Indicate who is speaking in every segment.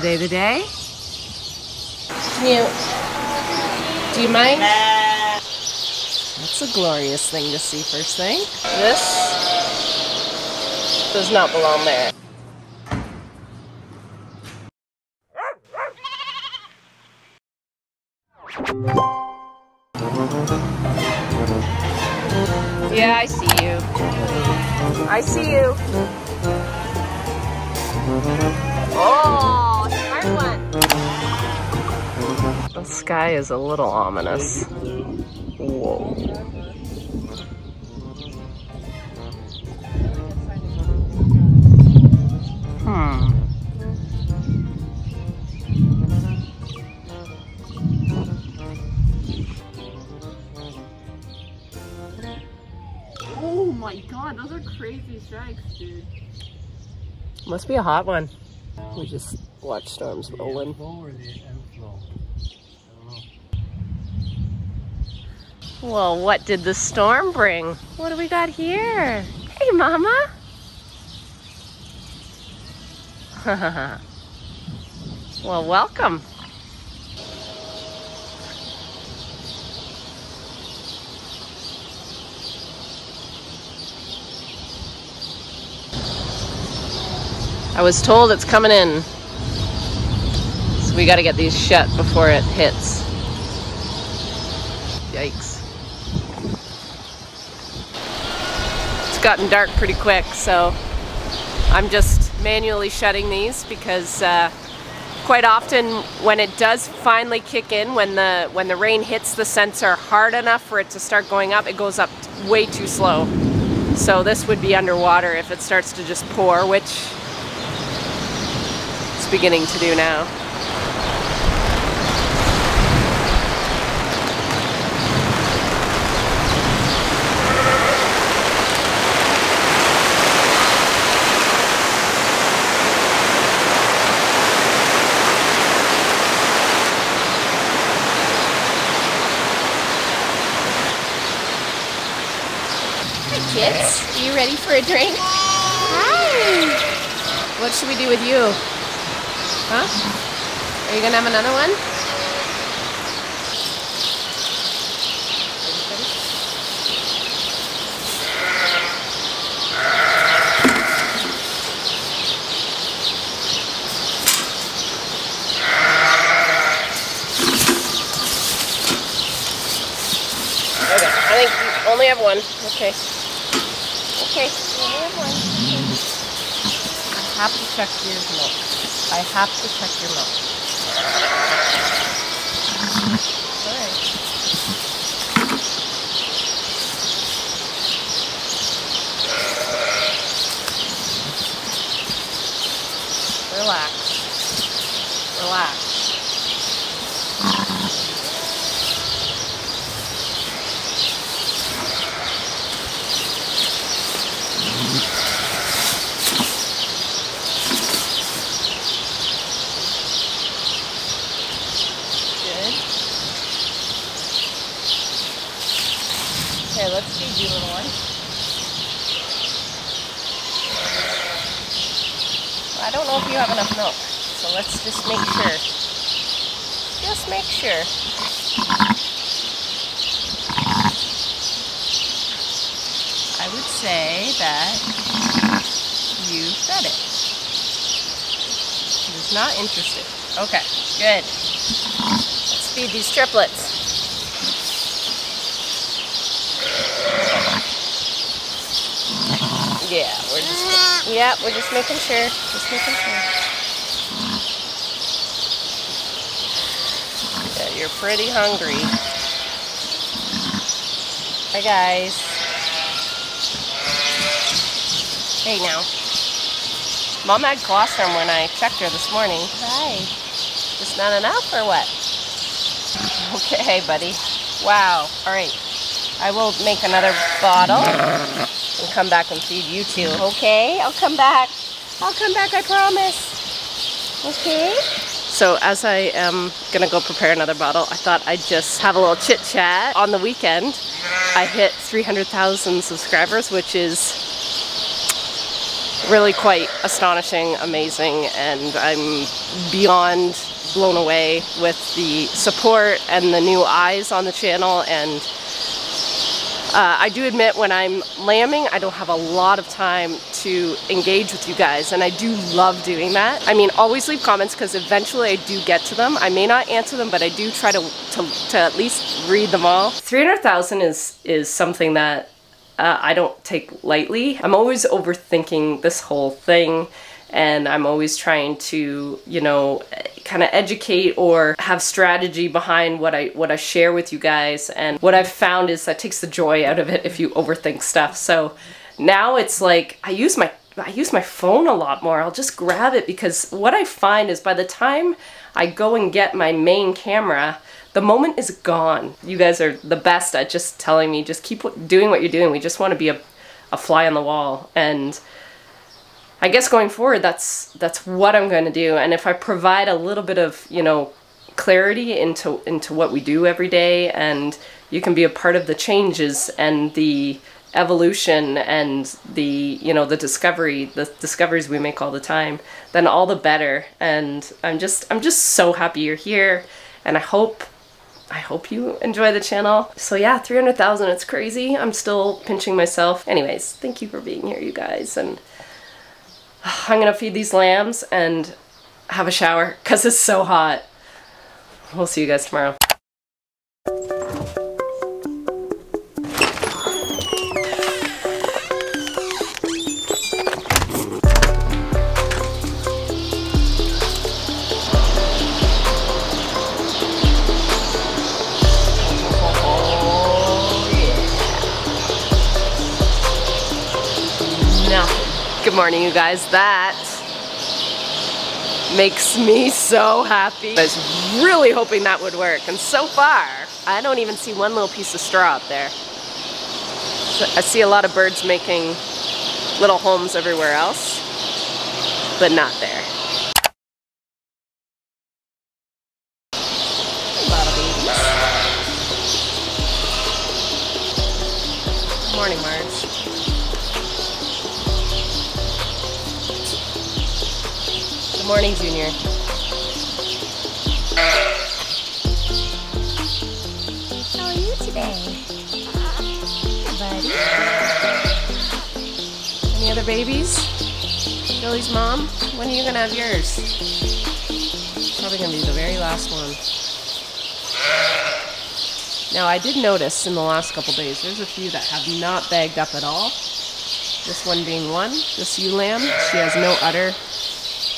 Speaker 1: today the day? Can you, do you mind? That's a glorious thing to see first thing. This does not belong there. Yeah, I see you. I see you. The sky is a little ominous. Whoa. Hmm.
Speaker 2: Oh my god, those are crazy strikes, dude.
Speaker 1: Must be a hot one. We just watch storms rolling. Well, what did the storm bring? What do we got here? Hey, Mama. well, welcome. I was told it's coming in. So we gotta get these shut before it hits. Yikes. It's gotten dark pretty quick, so I'm just manually shutting these because uh, quite often when it does finally kick in, when the when the rain hits the sensor hard enough for it to start going up, it goes up way too slow. So this would be underwater if it starts to just pour, which it's beginning to do now. kids. Are you ready for a drink? Hi. What should we do with you? Huh? Are you gonna have another one? Okay, I think you only have one. Okay. Okay. I have to check your milk. I have to check your. Alright. Relax. Relax. Good. Okay, let's feed you, little one. I don't know if you have enough milk, so let's just make sure. Just make sure. I would say that you fed it. It is not interested. Okay, good. Let's feed these triplets. Yeah, we're just mm-hmm. yeah, we're just making sure. Just making sure. Yeah, you're pretty hungry. Hi guys. Hey now. Mom had colostrum when I checked her this morning. Hi. Just not enough or what? Okay, buddy. Wow. All right. I will make another bottle and come back and feed you two. Mm. Okay? I'll come back. I'll come back, I promise. Okay? So as I am gonna go prepare another bottle, I thought I'd just have a little chit chat. On the weekend, I hit 300,000 subscribers, which is really quite astonishing, amazing, and I'm beyond blown away with the support and the new eyes on the channel and uh, I do admit when I'm lambing, I don't have a lot of time to engage with you guys, and I do love doing that. I mean, always leave comments because eventually I do get to them. I may not answer them, but I do try to, to, to at least read them all. 300,000 is, is something that uh, I don't take lightly. I'm always overthinking this whole thing and I'm always trying to, you know, kind of educate or have strategy behind what I what I share with you guys. And what I've found is that takes the joy out of it if you overthink stuff. So now it's like I use my I use my phone a lot more. I'll just grab it because what I find is by the time I go and get my main camera, the moment is gone. You guys are the best at just telling me, just keep doing what you're doing. We just want to be a, a fly on the wall. And I guess going forward, that's that's what I'm going to do. And if I provide a little bit of you know clarity into into what we do every day, and you can be a part of the changes and the evolution and the you know the discovery the discoveries we make all the time then all the better. And i'm just i'm just so happy you're here. And i hope i hope you enjoy the channel. So yeah 300000 it's crazy. I'm still pinching myself. Anyways thank you for being here you guys. And I'm gonna feed these lambs and have a shower because it's so hot. We'll see you guys tomorrow. Morning, you guys. That makes me so happy. I was really hoping that would work. And so far, I don't even see one little piece of straw up there. I see a lot of birds making little homes everywhere else, but not there. Morning, Junior.
Speaker 3: How are you today? Hey, buddy.
Speaker 1: Any other babies? Billy's mom? When are you gonna have yours? Probably gonna be the very last one. Now I did notice in the last couple days, there's a few that have not bagged up at all. This one being one, this ewe lamb, she has no udder,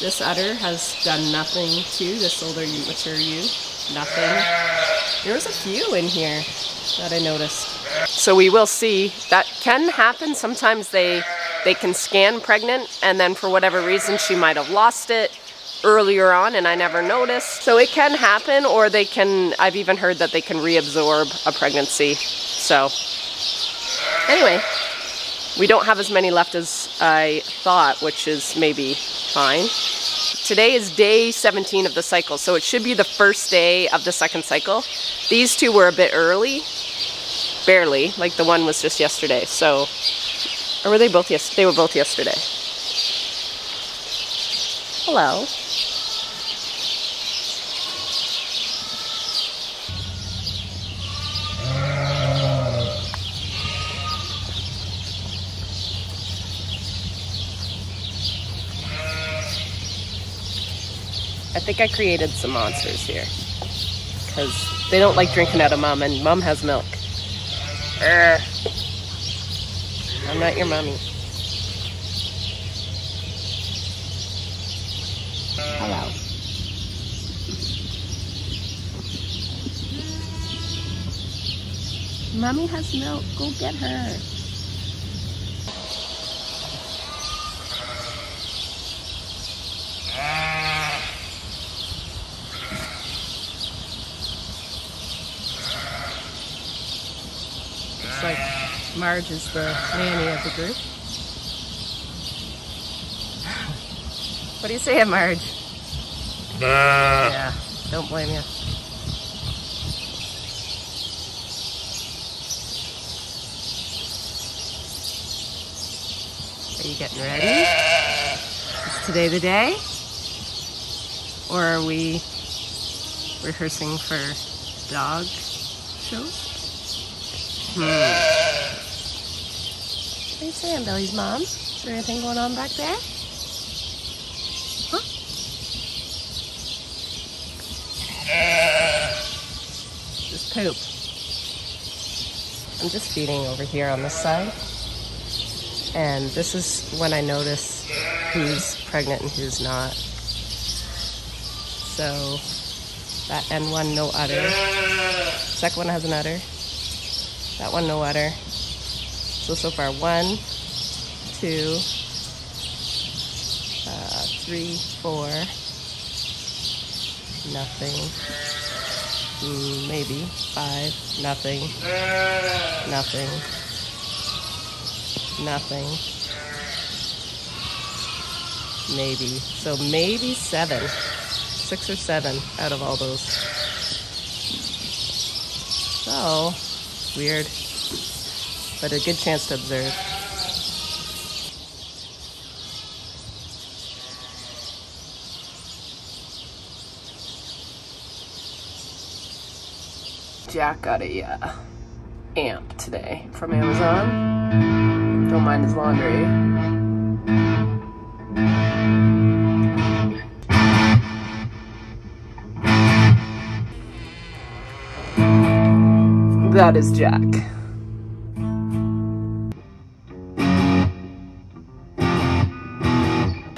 Speaker 1: this udder has done nothing to this older mature ewe. Nothing. There was a few in here that I noticed. So we will see. That can happen. Sometimes they they can scan pregnant and then for whatever reason she might have lost it earlier on and I never noticed. So it can happen or they can, I've even heard that they can reabsorb a pregnancy. So anyway, we don't have as many left as I thought, which is maybe fine. Today is day 17 of the cycle, so it should be the first day of the second cycle. These two were a bit early, barely, like the one was just yesterday, so, or were they both yes? They were both yesterday. Hello. Think I created some monsters here. Because they don't like drinking out of mom, and mom has milk. Urgh. I'm not your mommy. Hello. Mommy has milk. Go get her. Like Marge is the nanny of the group. what do you say, Marge? Bah. Yeah, don't blame you. Are you getting ready? Is today the day? Or are we rehearsing for dog show? Hmm. What are you saying, Billy's mom? Is there anything going on back there? Huh? Just poop. I'm just feeding over here on this side. And this is when I notice who's pregnant and who's not. So that end one, no udder. Second one has an udder. That one, no udder. So, so far, one, two, uh, three, four, nothing. Mm, maybe five, nothing, nothing, nothing. Maybe. So maybe seven, six or seven out of all those. So, weird, but a good chance to observe. Jack got a uh, amp today from Amazon. Don't mind his laundry. That is Jack.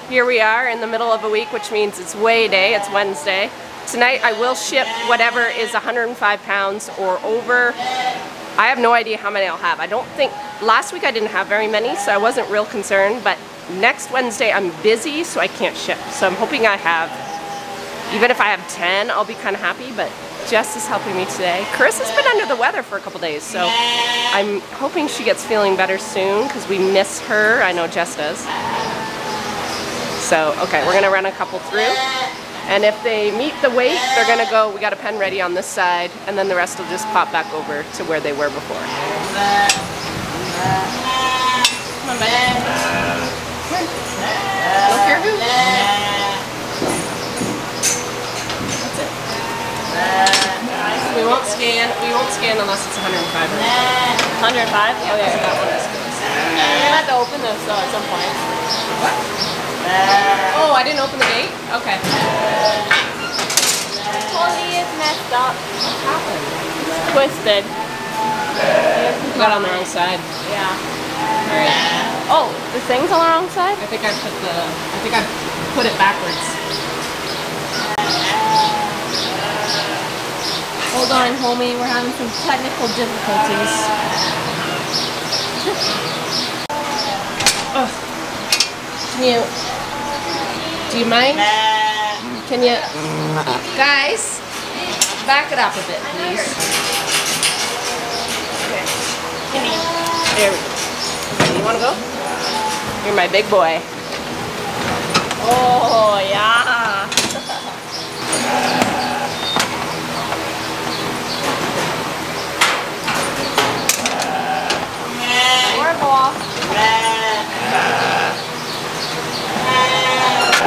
Speaker 1: Here we are in the middle of a week, which means it's weigh day, it's Wednesday. Tonight I will ship whatever is 105 pounds or over. I have no idea how many I'll have. I don't think, last week I didn't have very many, so I wasn't real concerned, but next Wednesday I'm busy, so I can't ship. So I'm hoping I have, even if I have 10, I'll be kind of happy, but Jess is helping me today. Carissa's been under the weather for a couple days, so I'm hoping she gets feeling better soon, because we miss her. I know Jess does. So, okay, we're gonna run a couple through. And if they meet the weight, they're gonna go, we got a pen ready on this side, and then the rest will just pop back over to where they were before. Come on, buddy. Come on. Don't care who. That's it. We won't scan, we unless it's 105 or
Speaker 2: 105?
Speaker 1: Yeah, that one that's good.
Speaker 2: You're gonna have to open this though at some point.
Speaker 1: What? Oh, I didn't open the gate? Okay.
Speaker 2: Quality is messed up.
Speaker 1: What happened?
Speaker 2: Twisted.
Speaker 1: You got on the wrong side.
Speaker 2: Yeah.
Speaker 1: Alright.
Speaker 2: Oh, the thing's on the wrong side?
Speaker 1: I think I put the, I think I put it backwards.
Speaker 2: Hold on, homie. We're having some technical difficulties.
Speaker 1: Oh. Can you, do you mind? Can you, guys, back it up a bit, please. Okay. There we go. You wanna go? You're my big boy.
Speaker 2: Oh, yeah. More ball.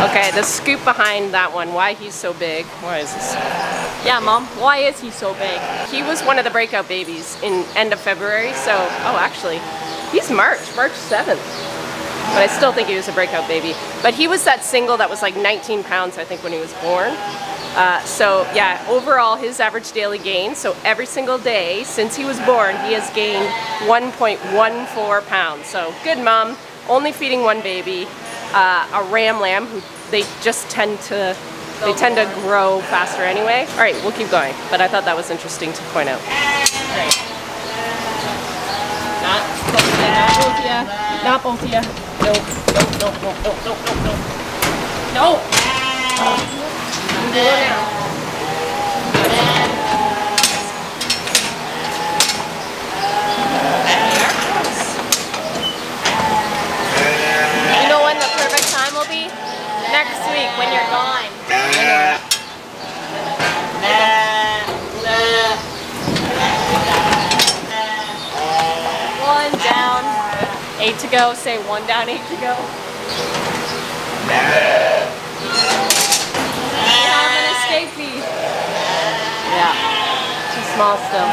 Speaker 1: Okay, the scoop behind that one, why he's so big. Why is this?
Speaker 2: Yeah, Mom. Why is he so big?
Speaker 1: He was one of the breakout babies in end of February, so, oh actually, he's March, March 7th. But I still think he was a breakout baby. But he was that single that was like 19 pounds, I think, when he was born. Uh, so yeah, overall his average daily gain, so every single day since he was born, he has gained 1.14 pounds. So good mom, only feeding one baby, uh, a ram lamb who they just tend to they tend to grow faster anyway. All right, we'll keep going, but I thought that was interesting to point out. Not both of you, not both of you. No, no, no, no, no, no, no, no. No!
Speaker 2: Eight to go. Say one down, eight to go. have an escapee.
Speaker 1: Yeah. Too small still.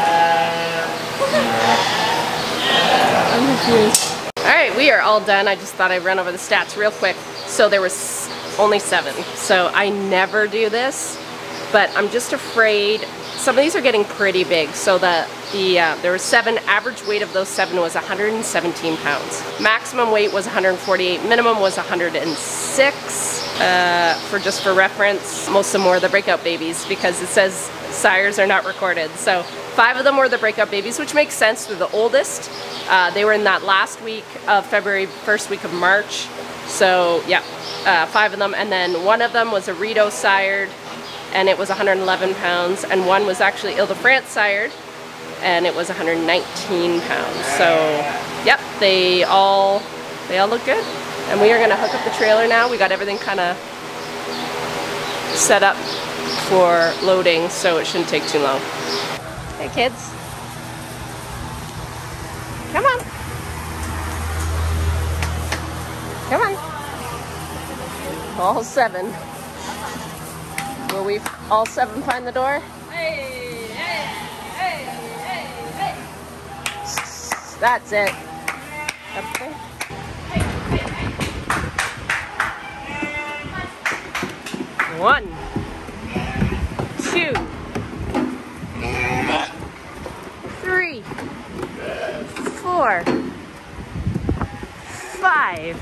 Speaker 1: All right, we are all done. I just thought I'd run over the stats real quick. So there was only seven. So I never do this, but I'm just afraid. Some of these are getting pretty big. So the, the uh, there was seven. Average weight of those seven was 117 pounds. Maximum weight was 148. Minimum was 106. Uh, for just for reference, most of were the breakout babies because it says sires are not recorded. So five of them were the breakup babies, which makes sense. They're the oldest. Uh, they were in that last week of February, first week of March. So yeah, uh, five of them. And then one of them was a Rideau sired and it was 111 pounds. And one was actually Ile-de-France sired and it was 119 pounds. So yep, they all, they all look good. And we are gonna hook up the trailer now. We got everything kind of set up for loading, so it shouldn't take too long. Hey kids. Come on. Come on. All seven. Will we all seven find the door?
Speaker 2: Hey, hey, hey, hey.
Speaker 1: That's it. Okay. One, two, three, four, five,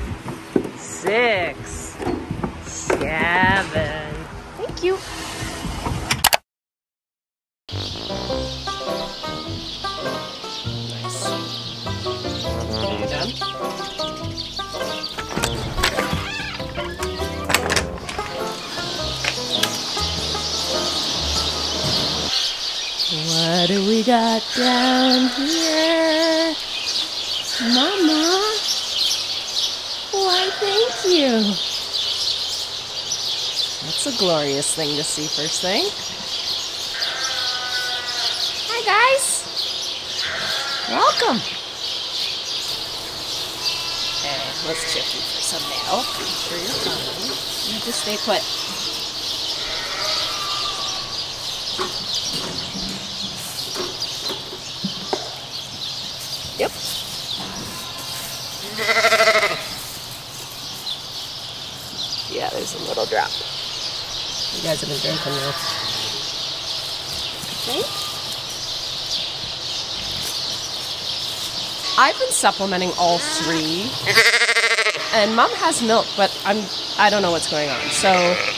Speaker 1: six, seven. Thank you. What do we got down here? Mama? Why, thank you. That's a glorious thing to see first thing. Hi, guys. Welcome. Okay, let's check you for some milk. I'm sure you're fine. You just stay put. Yep. Yeah, there's a little drop. You guys have been drinking milk. Okay. I've been supplementing all three. And mom has milk, but I'm I don't know what's going on. So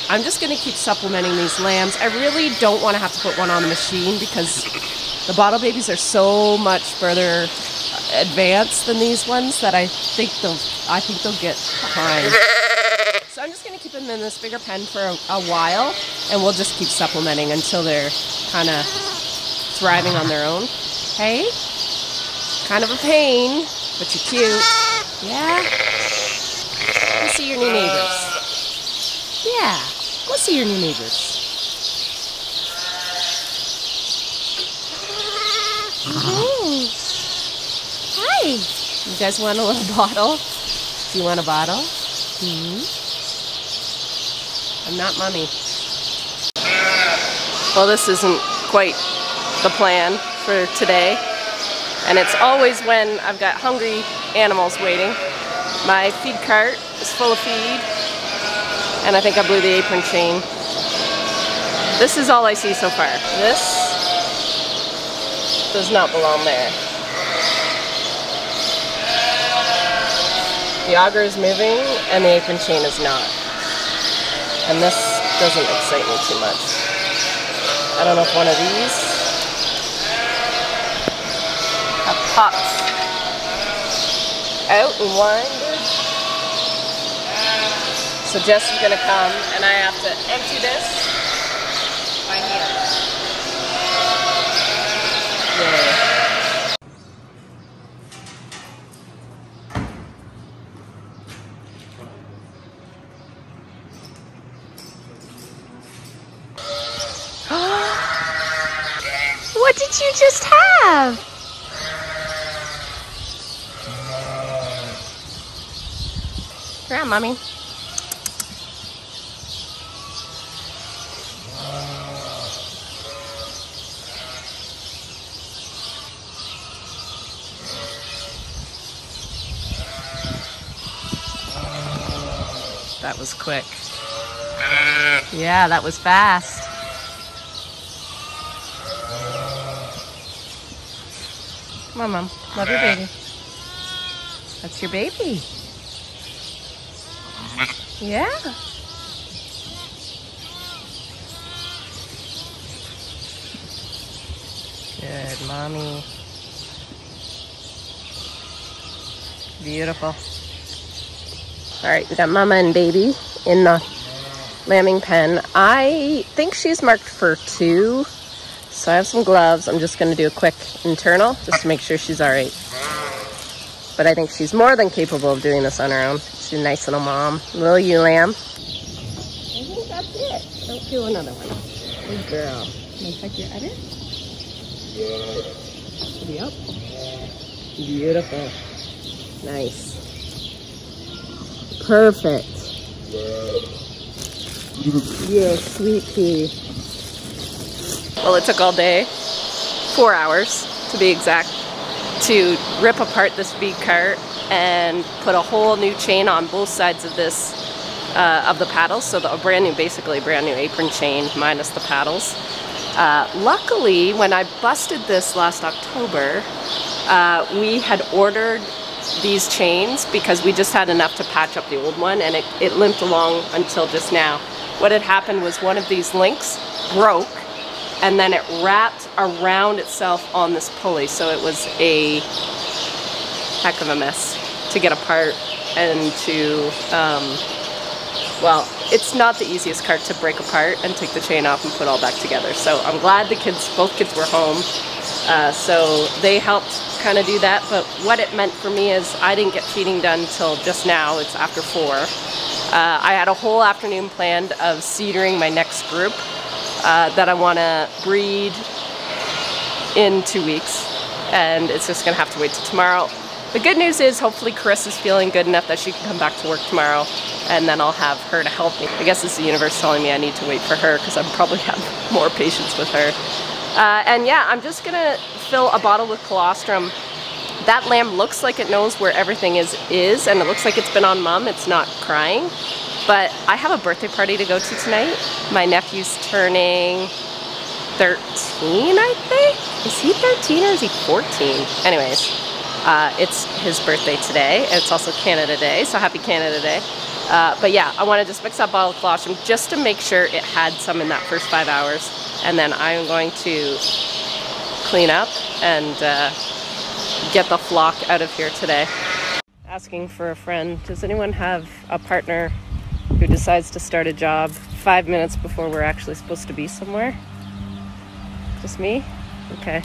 Speaker 1: I'm just gonna keep supplementing these lambs. I really don't want to have to put one on the machine because the bottle babies are so much further advanced than these ones that I think they'll I think they'll get behind. So I'm just gonna keep them in this bigger pen for a, a while, and we'll just keep supplementing until they're kind of thriving on their own. Hey, kind of a pain, but you're cute. Yeah. Go see your new neighbors. Yeah. Go see your new neighbors.
Speaker 3: Oh. Hi.
Speaker 1: You guys want a little bottle? Do you want a bottle? Hmm? I'm not mummy. Well, this isn't quite the plan for today. And it's always when I've got hungry animals waiting. My feed cart is full of feed. And I think I blew the apron chain. This is all I see so far. This does not belong there. The auger is moving and the apron chain is not. And this doesn't excite me too much. I don't know if one of these have popped out and. So Jess is gonna come and I have to empty this by hand. Yay. Around, mommy. That was quick. Yeah, that was fast. Come on, Mom. Love your baby. That's your baby. Yeah. Good, Mommy. Beautiful. All right, we got Mama and baby in the lambing pen. I think she's marked for two. So I have some gloves. I'm just going to do a quick internal just to make sure she's all right. But I think she's more than capable of doing this on her own. She's a nice little mom. Little ewe lamb. I think that's it. Don't do another one. Good girl. Can I check your udder? Yep. Beautiful. Nice. Perfect. Yeah, sweet pea. Well, it took all day, four hours to be exact, to rip apart this feed cart and put a whole new chain on both sides of this, uh, of the paddles. So the, a brand new, basically a brand new apron chain minus the paddles. Uh, luckily, when I busted this last October, uh, we had ordered these chains because we just had enough to patch up the old one and it, it limped along until just now. What had happened was one of these links broke and then it wrapped around itself on this pulley. So it was a heck of a mess to get apart and to, um, well, it's not the easiest cart to break apart and take the chain off and put all back together. So I'm glad the kids, both kids were home. Uh, so they helped kind of do that. But what it meant for me is I didn't get feeding done until just now. It's after four. Uh, I had a whole afternoon planned of CIDRing my next group uh, that I want to breed in two weeks. And it's just going to have to wait till tomorrow. The good news is hopefully Carissa's feeling good enough that she can come back to work tomorrow and then I'll have her to help me. I guess it's the universe telling me I need to wait for her because I probably have more patience with her. Uh, and yeah, I'm just gonna fill a bottle with colostrum. That lamb looks like it knows where everything is, is and it looks like it's been on mom. It's not crying. But I have a birthday party to go to tonight. My nephew's turning 13, I think? Is he 13 or is he 14? Anyways, uh, it's his birthday today. It's also Canada Day, so happy Canada Day. Uh, but yeah, I want to just mix that bottle of colostrum just to make sure it had some in that first five hours. And then I'm going to clean up and uh, get the flock out of here today. Asking for a friend. Does anyone have a partner who decides to start a job five minutes before we're actually supposed to be somewhere? Just me? Okay.